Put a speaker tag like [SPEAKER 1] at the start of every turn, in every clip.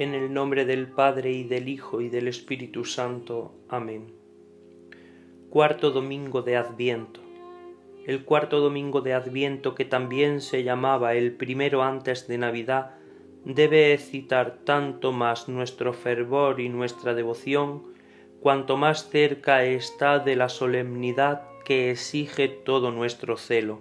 [SPEAKER 1] En el nombre del Padre y del Hijo y del Espíritu Santo. Amén. Cuarto domingo de Adviento. El cuarto domingo de Adviento, que también se llamaba el primero antes de Navidad, debe excitar tanto más nuestro fervor y nuestra devoción, cuanto más cerca está de la solemnidad que exige todo nuestro celo.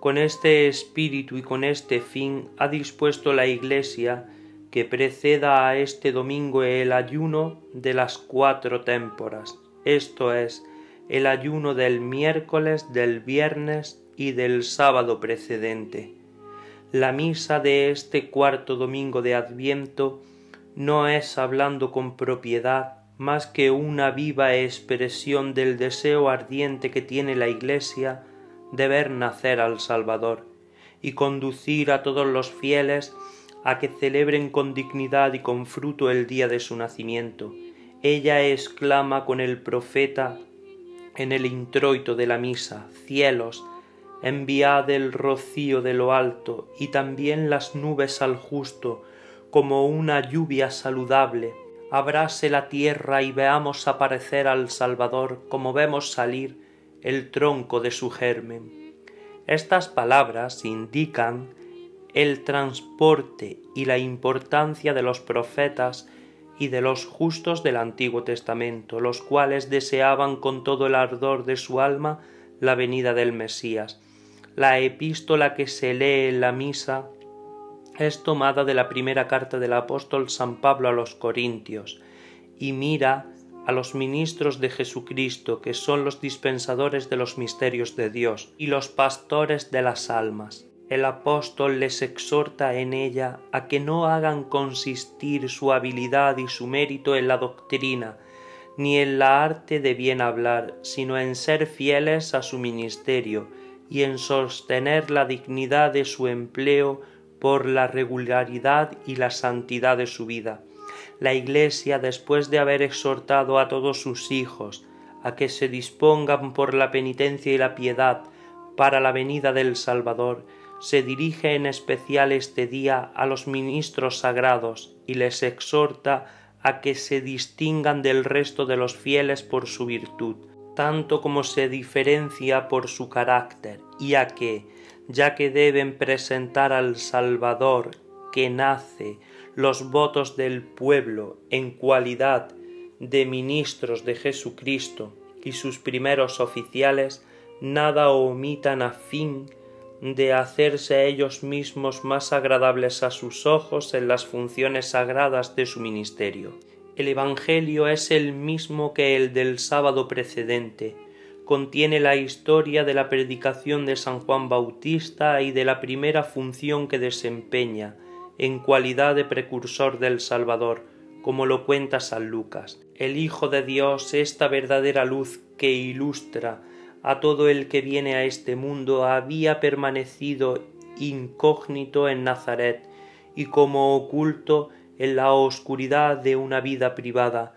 [SPEAKER 1] Con este espíritu y con este fin ha dispuesto la Iglesia que preceda a este domingo el ayuno de las cuatro témporas, esto es, el ayuno del miércoles, del viernes y del sábado precedente. La misa de este cuarto domingo de Adviento no es hablando con propiedad más que una viva expresión del deseo ardiente que tiene la Iglesia de ver nacer al Salvador y conducir a todos los fieles a que celebren con dignidad y con fruto el día de su nacimiento. Ella exclama con el profeta en el introito de la misa, cielos, enviad el rocío de lo alto y también las nubes al justo, como una lluvia saludable. Abráse la tierra y veamos aparecer al Salvador como vemos salir el tronco de su germen. Estas palabras indican el transporte y la importancia de los profetas y de los justos del Antiguo Testamento, los cuales deseaban con todo el ardor de su alma la venida del Mesías. La epístola que se lee en la misa es tomada de la primera carta del apóstol San Pablo a los Corintios y mira a los ministros de Jesucristo, que son los dispensadores de los misterios de Dios y los pastores de las almas. El apóstol les exhorta en ella a que no hagan consistir su habilidad y su mérito en la doctrina, ni en la arte de bien hablar, sino en ser fieles a su ministerio, y en sostener la dignidad de su empleo por la regularidad y la santidad de su vida. La Iglesia, después de haber exhortado a todos sus hijos a que se dispongan por la penitencia y la piedad para la venida del Salvador, se dirige en especial este día a los ministros sagrados y les exhorta a que se distingan del resto de los fieles por su virtud, tanto como se diferencia por su carácter, y a que, ya que deben presentar al Salvador que nace los votos del pueblo en cualidad de ministros de Jesucristo y sus primeros oficiales, nada omitan a fin de hacerse ellos mismos más agradables a sus ojos en las funciones sagradas de su ministerio. El Evangelio es el mismo que el del sábado precedente. Contiene la historia de la predicación de San Juan Bautista y de la primera función que desempeña, en cualidad de precursor del Salvador, como lo cuenta San Lucas. El Hijo de Dios, esta verdadera luz que ilustra a todo el que viene a este mundo, había permanecido incógnito en Nazaret y como oculto en la oscuridad de una vida privada,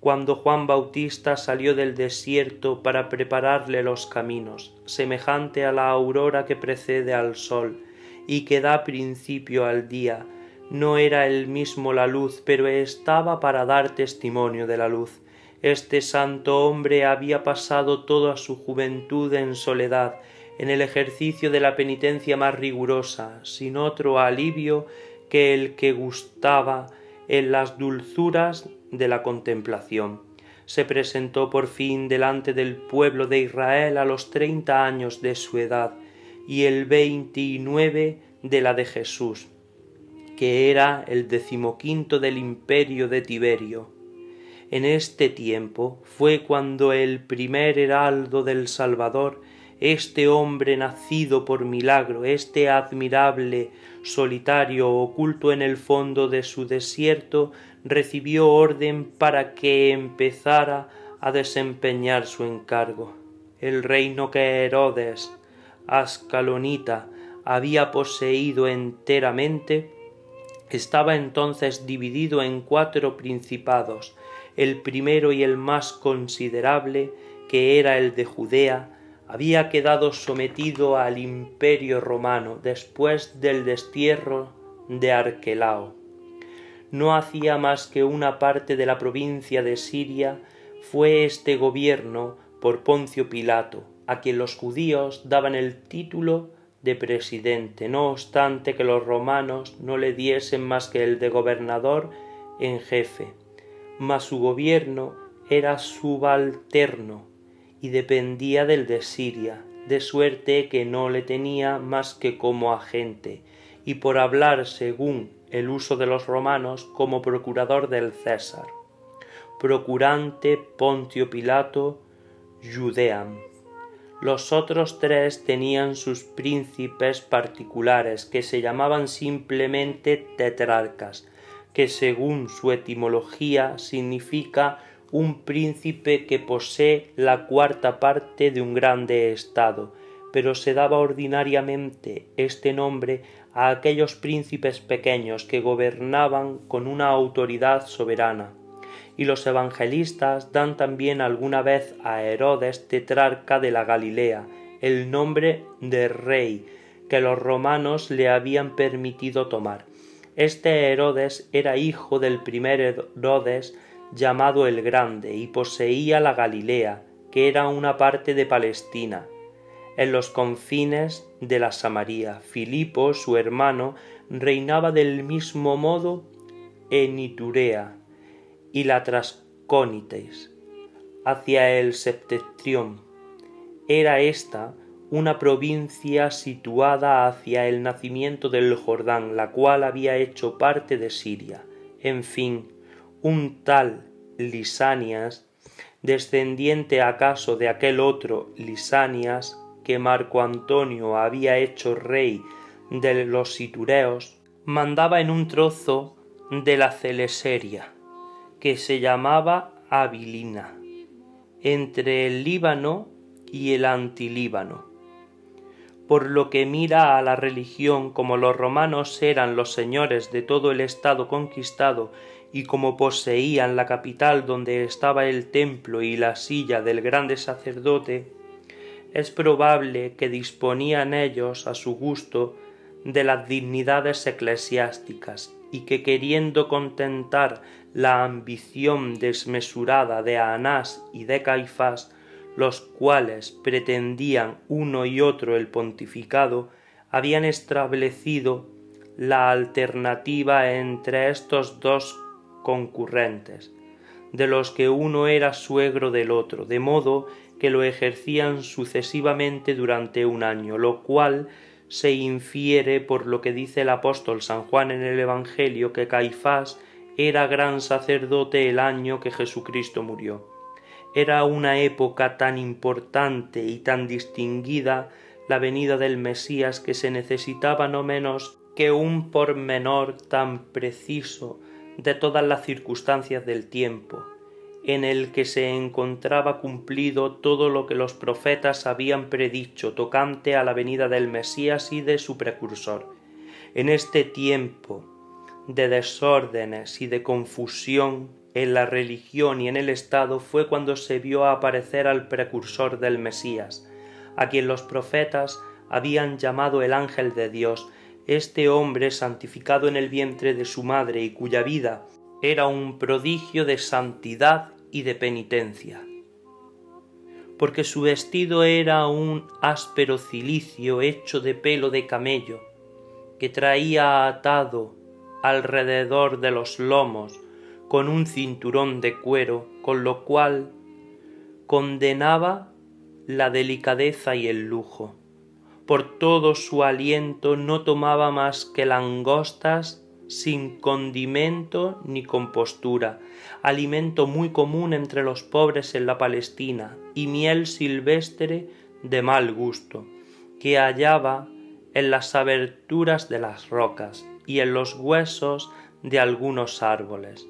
[SPEAKER 1] cuando Juan Bautista salió del desierto para prepararle los caminos, semejante a la aurora que precede al sol y que da principio al día. No era el mismo la luz, pero estaba para dar testimonio de la luz. Este santo hombre había pasado toda su juventud en soledad, en el ejercicio de la penitencia más rigurosa, sin otro alivio que el que gustaba en las dulzuras de la contemplación. Se presentó por fin delante del pueblo de Israel a los treinta años de su edad y el veintinueve de la de Jesús, que era el decimoquinto del imperio de Tiberio. En este tiempo fue cuando el primer heraldo del Salvador este hombre nacido por milagro, este admirable solitario oculto en el fondo de su desierto, recibió orden para que empezara a desempeñar su encargo. El reino que Herodes, Ascalonita, había poseído enteramente, estaba entonces dividido en cuatro principados, el primero y el más considerable, que era el de Judea, había quedado sometido al imperio romano después del destierro de Arquelao. no hacía más que una parte de la provincia de Siria, fue este gobierno por Poncio Pilato, a quien los judíos daban el título de presidente, no obstante que los romanos no le diesen más que el de gobernador en jefe, mas su gobierno era subalterno y dependía del de Siria, de suerte que no le tenía más que como agente, y por hablar según el uso de los romanos como procurador del César, procurante Pontio Pilato, Judeam. Los otros tres tenían sus príncipes particulares, que se llamaban simplemente tetrarcas, que según su etimología significa un príncipe que posee la cuarta parte de un grande estado, pero se daba ordinariamente este nombre a aquellos príncipes pequeños que gobernaban con una autoridad soberana. Y los evangelistas dan también alguna vez a Herodes tetrarca de la Galilea el nombre de rey que los romanos le habían permitido tomar. Este Herodes era hijo del primer Herodes llamado el Grande y poseía la Galilea, que era una parte de Palestina, en los confines de la Samaría. Filipo, su hermano, reinaba del mismo modo en Iturea y la Trascónites, hacia el septentrión. Era esta una provincia situada hacia el nacimiento del Jordán, la cual había hecho parte de Siria. En fin, un tal Lisanias, descendiente acaso de aquel otro Lisanias que Marco Antonio había hecho rey de los situreos, mandaba en un trozo de la Celeseria, que se llamaba Abilina, entre el Líbano y el Antilíbano. Por lo que mira a la religión como los romanos eran los señores de todo el estado conquistado y como poseían la capital donde estaba el templo y la silla del grande sacerdote, es probable que disponían ellos a su gusto de las dignidades eclesiásticas y que queriendo contentar la ambición desmesurada de Anás y de Caifás, los cuales pretendían uno y otro el pontificado, habían establecido la alternativa entre estos dos concurrentes, de los que uno era suegro del otro, de modo que lo ejercían sucesivamente durante un año, lo cual se infiere por lo que dice el apóstol San Juan en el Evangelio que Caifás era gran sacerdote el año que Jesucristo murió. Era una época tan importante y tan distinguida la venida del Mesías que se necesitaba no menos que un pormenor tan preciso de todas las circunstancias del tiempo, en el que se encontraba cumplido todo lo que los profetas habían predicho tocante a la venida del Mesías y de su precursor. En este tiempo de desórdenes y de confusión en la religión y en el Estado fue cuando se vio aparecer al precursor del Mesías, a quien los profetas habían llamado el ángel de Dios, este hombre santificado en el vientre de su madre y cuya vida era un prodigio de santidad y de penitencia, porque su vestido era un áspero cilicio hecho de pelo de camello, que traía atado alrededor de los lomos con un cinturón de cuero, con lo cual condenaba la delicadeza y el lujo. Por todo su aliento no tomaba más que langostas sin condimento ni compostura, alimento muy común entre los pobres en la Palestina, y miel silvestre de mal gusto, que hallaba en las aberturas de las rocas y en los huesos de algunos árboles.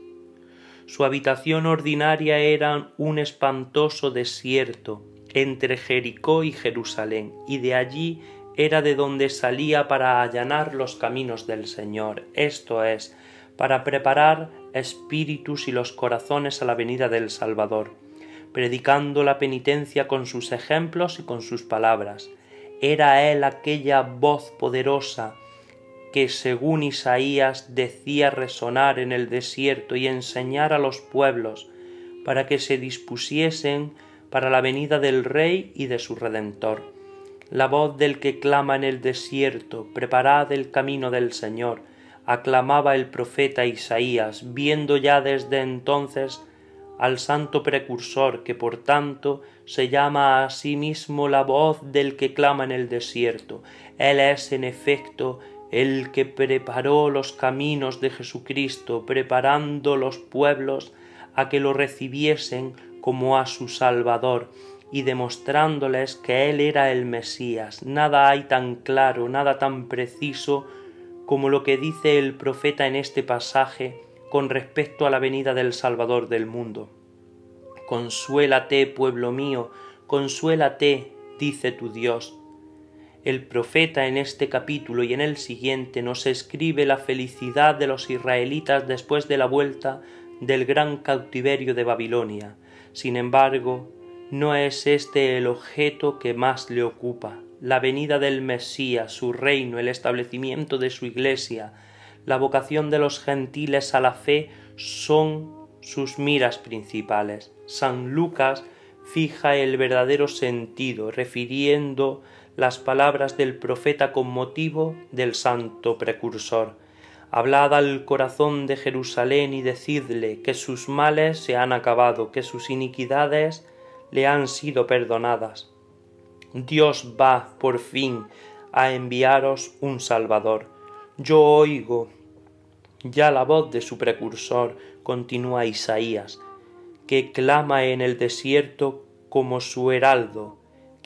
[SPEAKER 1] Su habitación ordinaria era un espantoso desierto entre Jericó y Jerusalén, y de allí era de donde salía para allanar los caminos del Señor, esto es, para preparar espíritus y los corazones a la venida del Salvador, predicando la penitencia con sus ejemplos y con sus palabras. Era él aquella voz poderosa que según Isaías decía resonar en el desierto y enseñar a los pueblos para que se dispusiesen para la venida del Rey y de su Redentor. La voz del que clama en el desierto, preparad el camino del Señor, aclamaba el profeta Isaías, viendo ya desde entonces al santo precursor que por tanto se llama a sí mismo la voz del que clama en el desierto. Él es en efecto el que preparó los caminos de Jesucristo, preparando los pueblos a que lo recibiesen como a su Salvador y demostrándoles que Él era el Mesías. Nada hay tan claro, nada tan preciso como lo que dice el profeta en este pasaje con respecto a la venida del Salvador del mundo. Consuélate, pueblo mío, consuélate, dice tu Dios. El profeta en este capítulo y en el siguiente nos escribe la felicidad de los israelitas después de la vuelta del gran cautiverio de Babilonia. Sin embargo, no es este el objeto que más le ocupa. La venida del Mesías, su reino, el establecimiento de su iglesia, la vocación de los gentiles a la fe son sus miras principales. San Lucas fija el verdadero sentido, refiriendo las palabras del profeta con motivo del santo precursor. Hablad al corazón de Jerusalén y decidle que sus males se han acabado, que sus iniquidades le han sido perdonadas. Dios va, por fin, a enviaros un Salvador. Yo oigo ya la voz de su precursor, continúa Isaías, que clama en el desierto como su heraldo,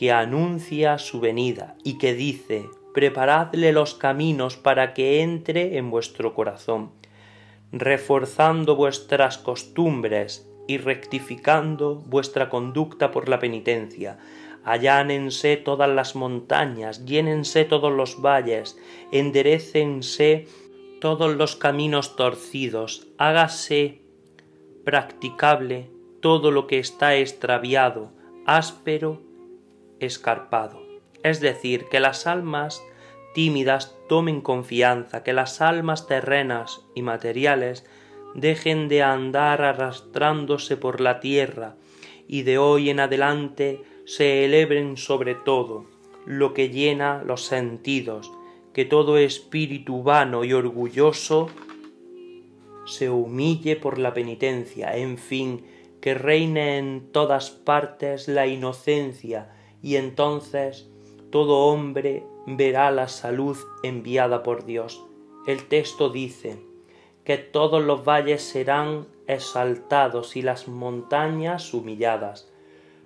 [SPEAKER 1] que anuncia su venida y que dice, preparadle los caminos para que entre en vuestro corazón, reforzando vuestras costumbres y rectificando vuestra conducta por la penitencia. Allánense todas las montañas, llénense todos los valles, enderecense todos los caminos torcidos, hágase practicable todo lo que está extraviado, áspero, escarpado. Es decir, que las almas tímidas tomen confianza, que las almas terrenas y materiales dejen de andar arrastrándose por la tierra y de hoy en adelante se eleven sobre todo lo que llena los sentidos, que todo espíritu vano y orgulloso se humille por la penitencia, en fin, que reine en todas partes la inocencia, y entonces todo hombre verá la salud enviada por Dios. El texto dice que todos los valles serán exaltados y las montañas humilladas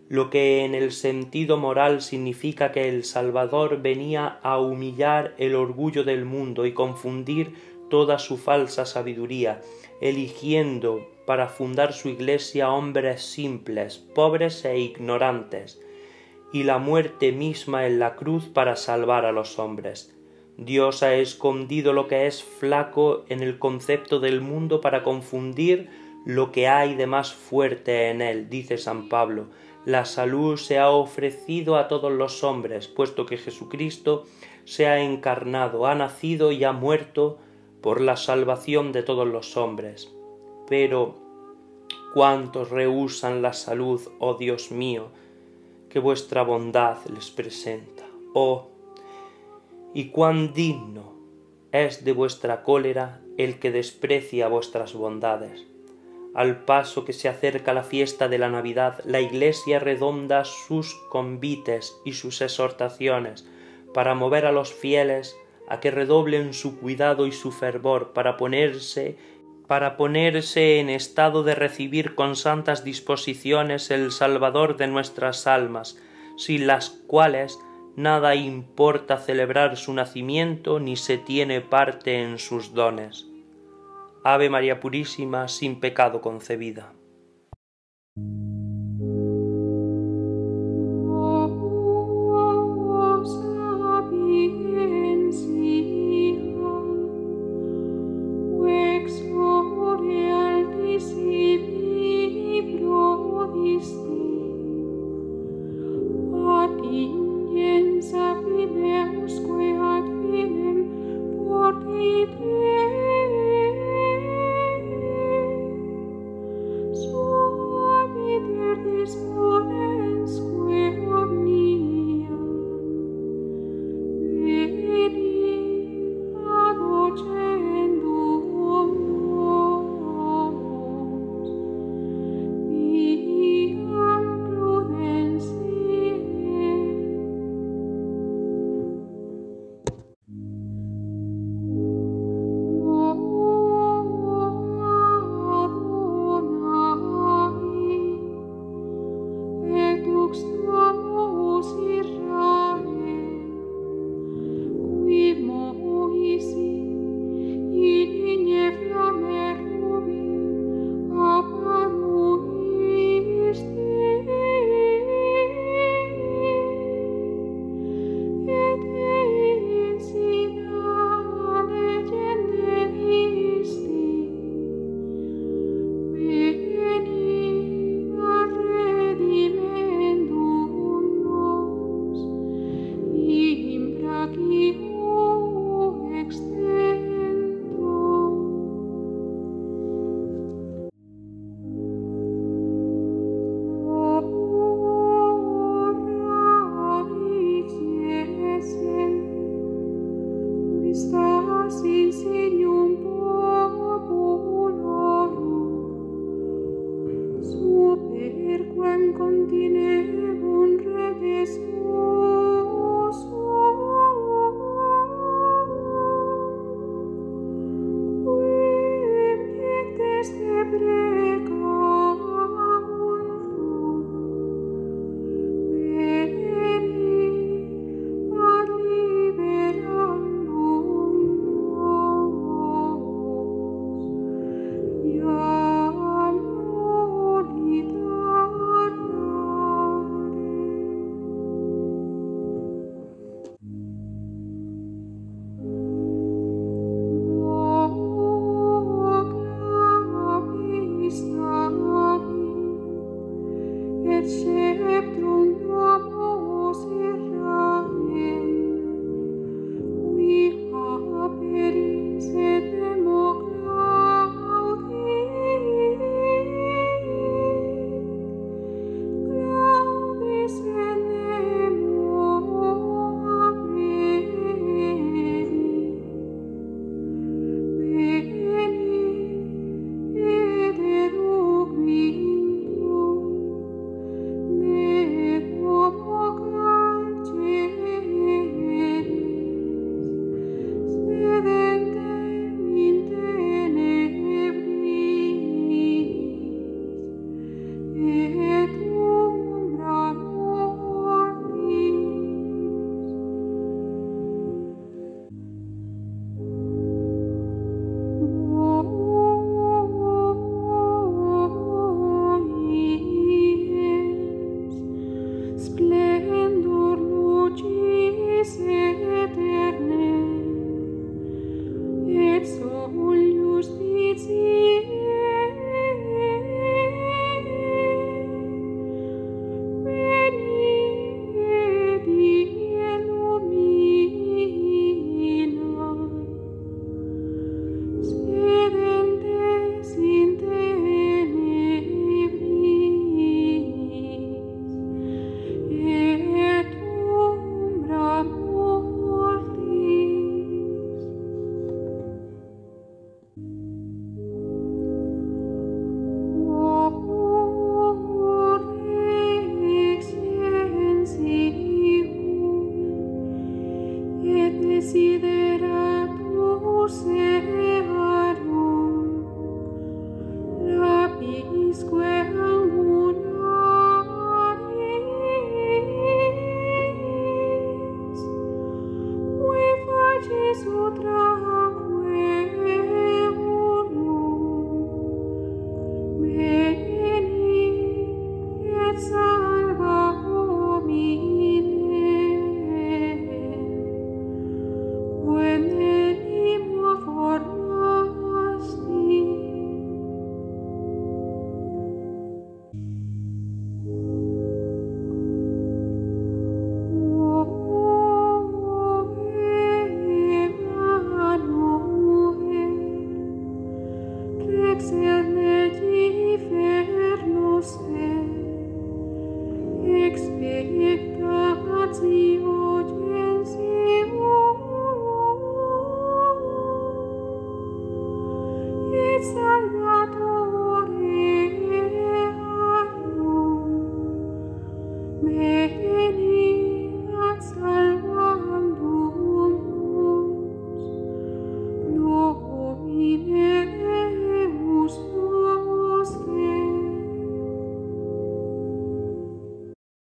[SPEAKER 1] lo que en el sentido moral significa que el Salvador venía a humillar el orgullo del mundo y confundir toda su falsa sabiduría, eligiendo para fundar su iglesia hombres simples, pobres e ignorantes, y la muerte misma en la cruz para salvar a los hombres. Dios ha escondido lo que es flaco en el concepto del mundo para confundir lo que hay de más fuerte en él, dice San Pablo, la salud se ha ofrecido a todos los hombres, puesto que Jesucristo se ha encarnado, ha nacido y ha muerto por la salvación de todos los hombres. Pero, ¿cuántos rehusan la salud, oh Dios mío, que vuestra bondad les presenta? Oh, y cuán digno es de vuestra cólera el que desprecia vuestras bondades. Al paso que se acerca la fiesta de la Navidad, la Iglesia redonda sus convites y sus exhortaciones para mover a los fieles a que redoblen su cuidado y su fervor para ponerse para ponerse en estado de recibir con santas disposiciones el Salvador de nuestras almas, sin las cuales nada importa celebrar su nacimiento ni se tiene parte en sus dones. Ave María Purísima, sin pecado concebida.